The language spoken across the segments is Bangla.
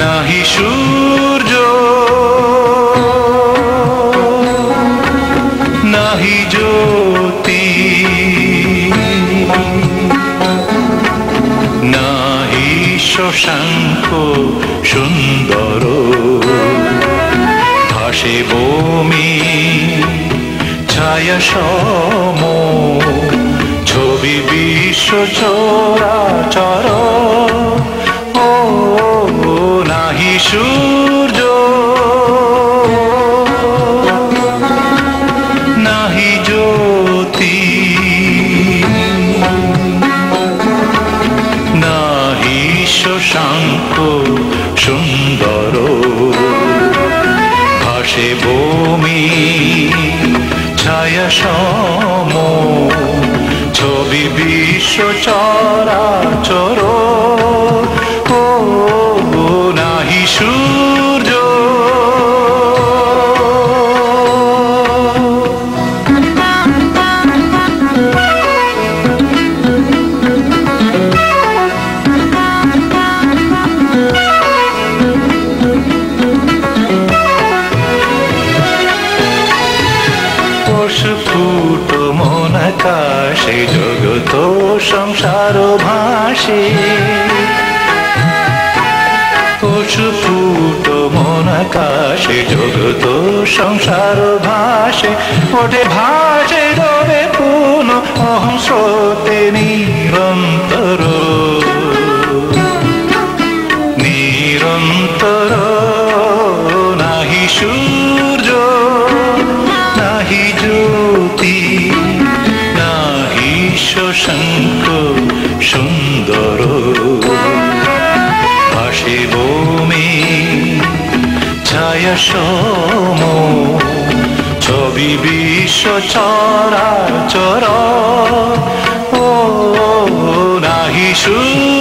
নাহি সূর্য, নাহি জ্যোতি, নাহি শশাঙ্ক সুন্দর। ভাসে বমি, ছায়া সম, ছবি বিশ্ব চরাচর। ও শশাঙ্ক সুন্দর। ভাসে বমি ছায়া সম ছবি বিশ্ব চরা চর ও নাহি সূর্য আকাশে জগত সংসার ভাসে। পশুফুট মন আকাশে জগত সংসার ভাসে। ওটে ভাসে রবে পুন, অহং স্রোতে নিরন্তর শশাঙ্ক সুন্দর। ভাসে বমি ছায়া সম ছবি বিশ্ব চরা চর ও নাহি সূর্য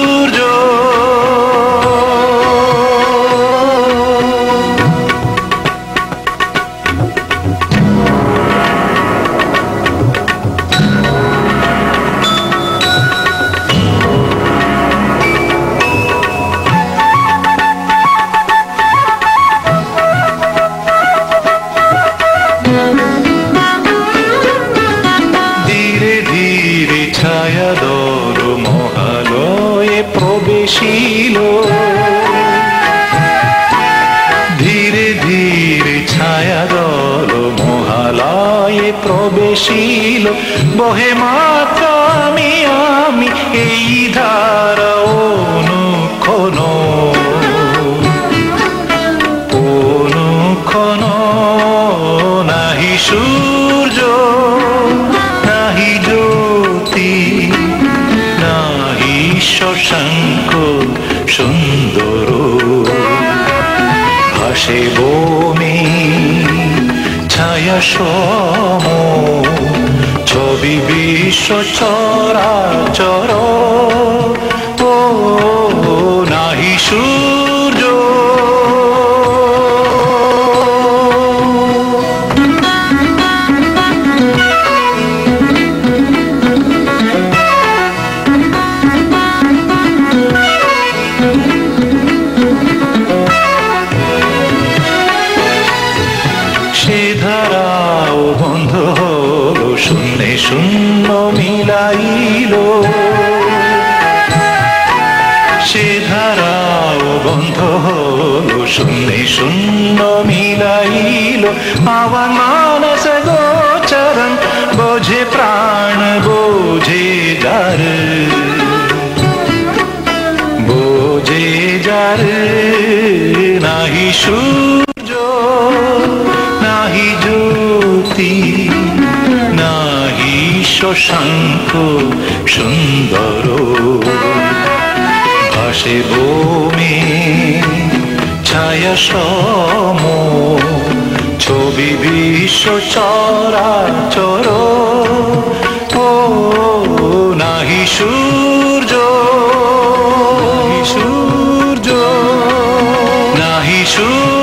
প্রবেশিল বহে মাত্র আমি আমি, এই ধারা অনুক্ষণ। অনুক্ষণ নাহি সূর্য, নাহি জ্যোতি, নাহি শশাঙ্ক সুন্দর। ভাসে বমি, ছায়া সম ছবি বিশ্ব চরাচর ও নাহি সূর্য। সে ধারাও বন্ধ শূন্যে শূন্য মিলাইল। সে ধারাও বন্ধ হলো শূন্যে শূন্য মিলাইল। আমার মানস গোচরণ বোঝে প্রাণ, বোঝে যার বোঝে যার নাহি সূর্য, নাহি জ্যোতি। শশাঙ্ক সুন্দর। ভাসে বমি ছায়া সম, ছবি বিশ্ব চরাচর ও নাহি সূর্য সূর্য, নাহি সূর্য।